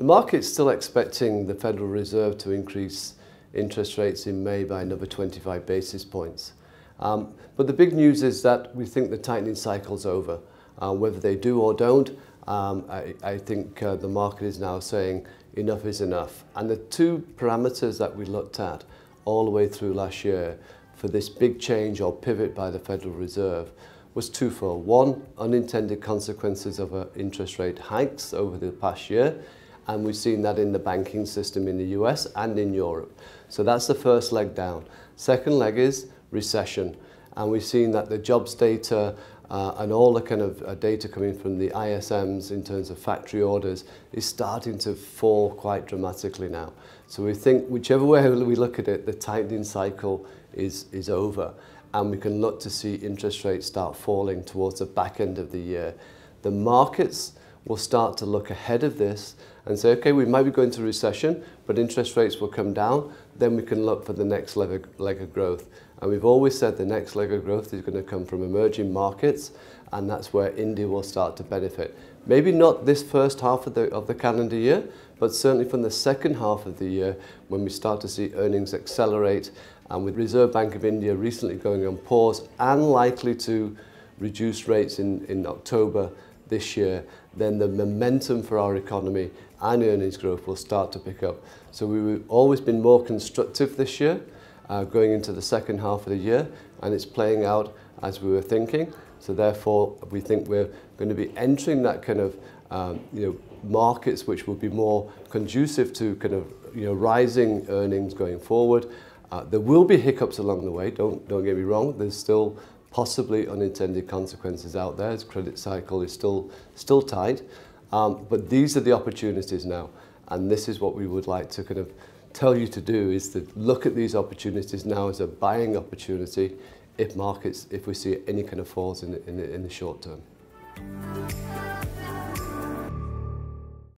The market's still expecting the Federal Reserve to increase interest rates in May by another 25 basis points. Um, but the big news is that we think the tightening cycle's over. Uh, whether they do or don't, um, I, I think uh, the market is now saying enough is enough. And the two parameters that we looked at all the way through last year for this big change or pivot by the Federal Reserve was twofold. One, unintended consequences of uh, interest rate hikes over the past year, and we've seen that in the banking system in the US and in Europe. So that's the first leg down. Second leg is recession. And we've seen that the jobs data uh, and all the kind of uh, data coming from the ISMs in terms of factory orders is starting to fall quite dramatically now. So we think whichever way we look at it, the tightening cycle is, is over and we can look to see interest rates start falling towards the back end of the year. The markets will start to look ahead of this and say, okay, we might be going to recession, but interest rates will come down. Then we can look for the next leg of, leg of growth. And we've always said the next leg of growth is going to come from emerging markets, and that's where India will start to benefit. Maybe not this first half of the, of the calendar year, but certainly from the second half of the year when we start to see earnings accelerate, and with Reserve Bank of India recently going on pause and likely to reduce rates in, in October this year, then the momentum for our economy and earnings growth will start to pick up. So we've always been more constructive this year, uh, going into the second half of the year, and it's playing out as we were thinking. So therefore, we think we're going to be entering that kind of um, you know, markets which will be more conducive to kind of you know, rising earnings going forward. Uh, there will be hiccups along the way, don't, don't get me wrong. There's still possibly unintended consequences out there as credit cycle is still, still tight. Um, but these are the opportunities now. And this is what we would like to kind of tell you to do is to look at these opportunities now as a buying opportunity if markets, if we see any kind of falls in the, in the, in the short term.